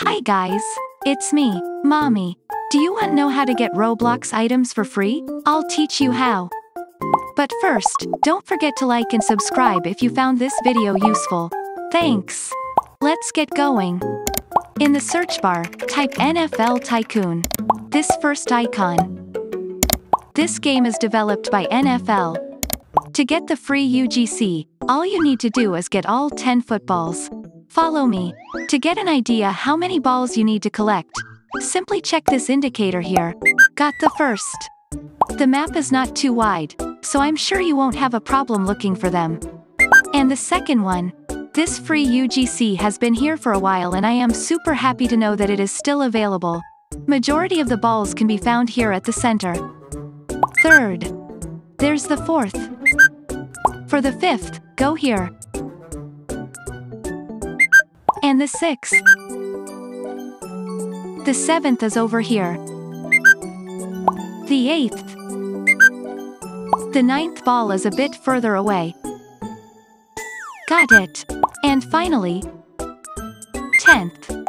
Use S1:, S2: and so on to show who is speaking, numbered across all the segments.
S1: Hi guys. It's me, Mami. Do you want to know how to get Roblox items for free? I'll teach you how. But first, don't forget to like and subscribe if you found this video useful. Thanks. Let's get going. In the search bar, type NFL Tycoon. This first icon. This game is developed by NFL. To get the free UGC, all you need to do is get all 10 footballs. Follow me. To get an idea how many balls you need to collect, simply check this indicator here. Got the first. The map is not too wide, so I'm sure you won't have a problem looking for them. And the second one. This free UGC has been here for a while and I am super happy to know that it is still available. Majority of the balls can be found here at the center. Third. There's the fourth. For the fifth, go here. And the sixth. The seventh is over here. The eighth. The ninth ball is a bit further away. Got it. And finally, 10th.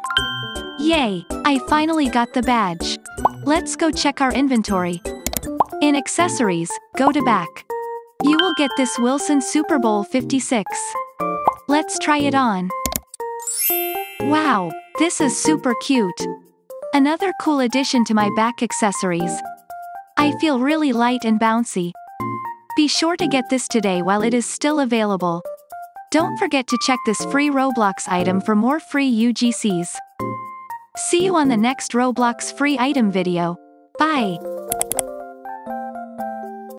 S1: Yay, I finally got the badge. Let's go check our inventory. In accessories, go to back. You will get this Wilson Super Bowl 56. Let's try it on. Wow, this is super cute. Another cool addition to my back accessories. I feel really light and bouncy. Be sure to get this today while it is still available. Don't forget to check this free Roblox item for more free UGCs. See you on the next Roblox free item video. Bye.